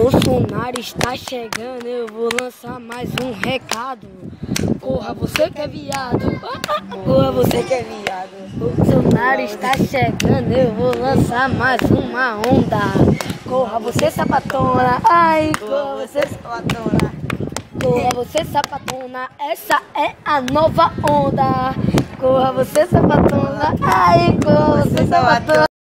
Bolsonaro está chegando, eu vou lançar mais um recado. Corra, você que é viado. Corra, você que é viado. Bolsonaro está chegando, eu vou lançar mais uma onda. Corra, você é sapatona. Ai, corra, você é sapatona. Corra, você é sapatona. Essa é a nova onda. Corra, você sapatona. Ai, corra, você sapatona.